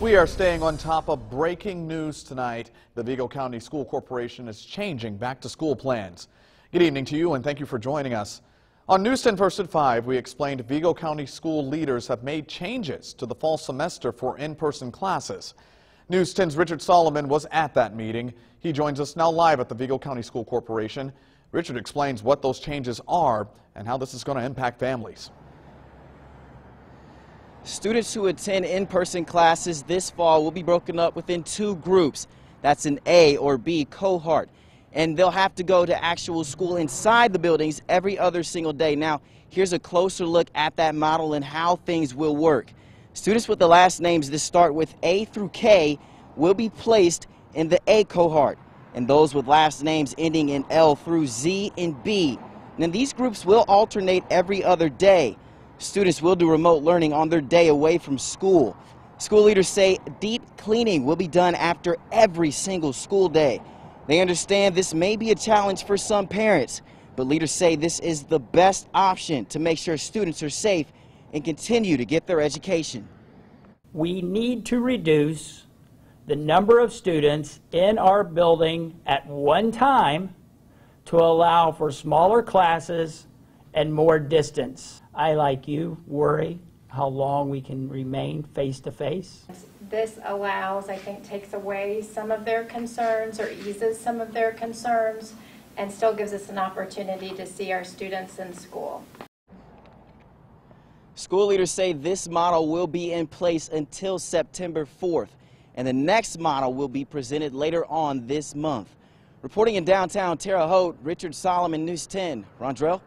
We are staying on top of breaking news tonight. The Vigo County School Corporation is changing back to school plans. Good evening to you and thank you for joining us. On News 10 First at 5, we explained Vigo County school leaders have made changes to the fall semester for in-person classes. News 10's Richard Solomon was at that meeting. He joins us now live at the Vigo County School Corporation. Richard explains what those changes are and how this is going to impact families. Students who attend in-person classes this fall will be broken up within two groups. That's an A or B cohort. And they'll have to go to actual school inside the buildings every other single day. Now, here's a closer look at that model and how things will work. Students with the last names that start with A through K will be placed in the A cohort, and those with last names ending in L through Z and B. Now, these groups will alternate every other day. Students will do remote learning on their day away from school. School leaders say deep cleaning will be done after every single school day. They understand this may be a challenge for some parents, but leaders say this is the best option to make sure students are safe and continue to get their education. We need to reduce the number of students in our building at one time to allow for smaller classes and more distance. I, like you, worry how long we can remain face to face. This allows, I think, takes away some of their concerns or eases some of their concerns and still gives us an opportunity to see our students in school. School leaders say this model will be in place until September 4th, and the next model will be presented later on this month. Reporting in downtown Terre Haute, Richard Solomon, News 10. Rondrell?